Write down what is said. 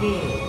嗯